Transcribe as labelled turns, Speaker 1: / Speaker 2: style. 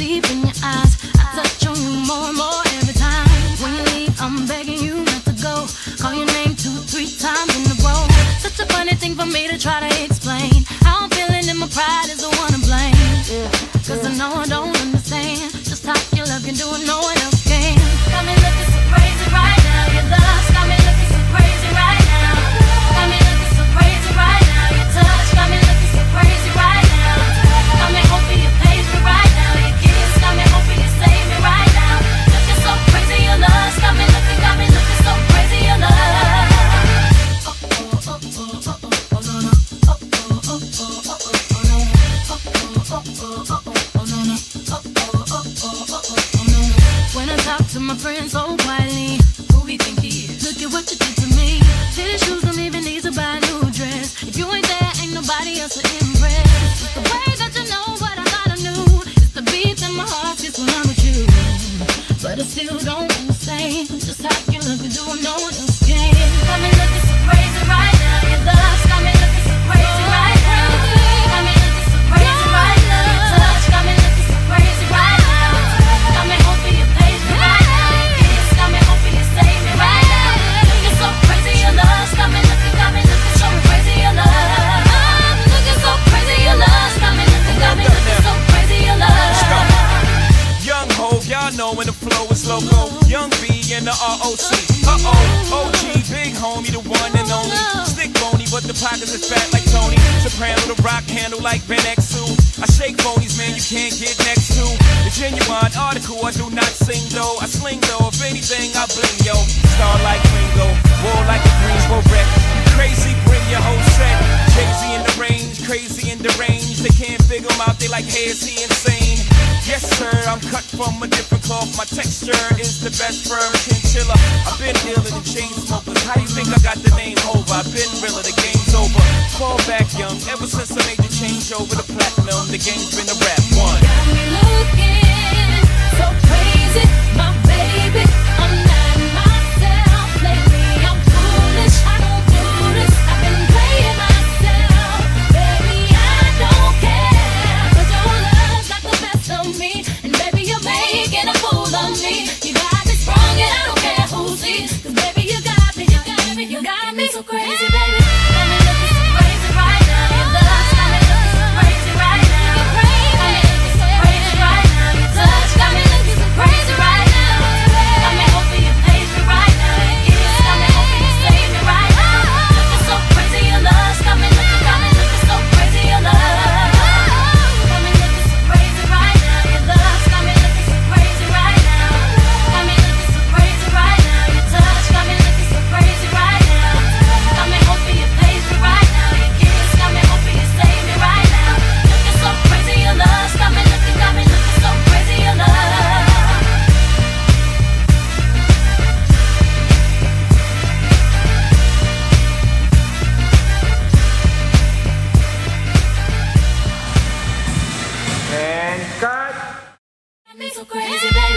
Speaker 1: even talk to my friends so quietly, who he think he is? Look at what you did to me. His shoes don't even need to buy a new dress. If you ain't there, ain't nobody else to impress. The way that you know what I thought I knew. It's the beat in my heart gets when I'm with you. But I still don't understand just how you look and do no one else can.
Speaker 2: The ROC. Uh oh, OG, big homie, the one and only. Stick bony, but the pockets is fat like Tony. Soprano, the rock handle like Ben X2. I shake phonies, man, you can't get next to. The genuine article, I do not sing though. I sling though, if anything, I bling yo. Star like Ringo, war like a Greensboro wreck. Crazy, bring your whole set. Crazy in the range, crazy in the range. They can't figure him out, they like, hey, is he insane? Yes, sir, I'm cut from a different cloth. My texture is the best firm chinchilla. I've been dealing in chain smokers. How you think I got the name over? I've been realer, the game's over. Fall back young, ever since I made the change over to platinum, the game's been a rap one.
Speaker 1: Got me looking so crazy, Baby.